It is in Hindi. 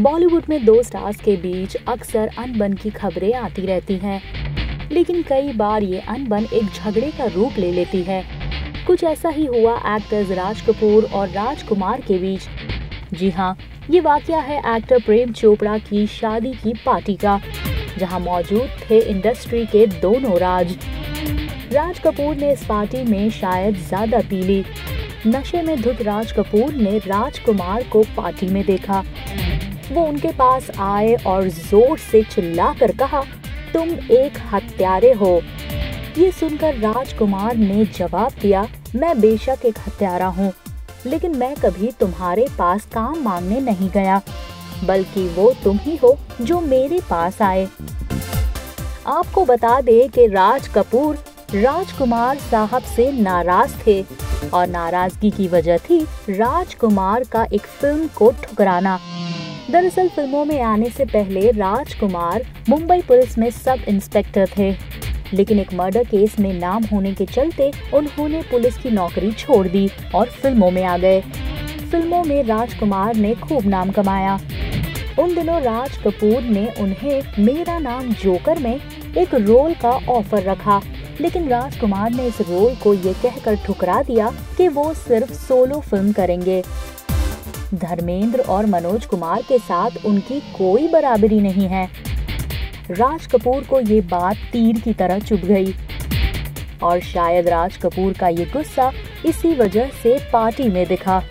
बॉलीवुड में दो स्टार्स के बीच अक्सर अनबन की खबरें आती रहती हैं। लेकिन कई बार ये अनबन एक झगड़े का रूप ले लेती है। कुछ ऐसा ही हुआ एक्टर्स राज कपूर और राजकुमार के बीच। जी हाँ ये वाक्य है एक्टर प्रेम चोपड़ा की शादी की पार्टी का, जहाँ मौजूद थे इंडस्ट्री के दोनों राज। राज कपूर ने इस पार्टी में शायद ज़्यादा पी ली। नशे में धुत राज कपूर ने राजकुमार को पार्टी में देखा। वो उनके पास आए और ज़ोर से चिल्लाकर कहा, तुम एक हत्यारे हो। ये सुनकर राजकुमार ने जवाब दिया, मैं बेशक एक हत्यारा हूँ, लेकिन मैं कभी तुम्हारे पास काम मांगने नहीं गया, बल्कि वो तुम ही हो जो मेरे पास आए। आपको बता दे कि राज कपूर, राजकुमार साहब से नाराज़ थे और नाराज़गी की वजह थी राजकुमार का एक फ़िल्म को ठुकराना। दरअसल फ़िल्मों में आने से पहले राजकुमार मुंबई पुलिस में सब इंस्पेक्टर थे। लेकिन एक मर्डर केस में नाम होने के चलते उन्होंने पुलिस की नौकरी छोड़ दी और फ़िल्मों में आ गए। फ़िल्मों में राजकुमार ने खूब नाम कमाया। उन दिनों राज कपूर ने उन्हें मेरा नाम जोकर में एक रोल का ऑफ़र रखा। लेकिन राजकुमार ने इस रोल को ये कहकर ठुकरा दिया कि वो सिर्फ़ सोलो फ़िल्म करेंगे। धर्मेंद्र और मनोज कुमार के साथ उनकी कोई बराबरी नहीं है। राज कपूर को ये बात तीर की तरह चुभ गई। और शायद राज कपूर का ये गुस्सा इसी वजह से पार्टी में दिखा।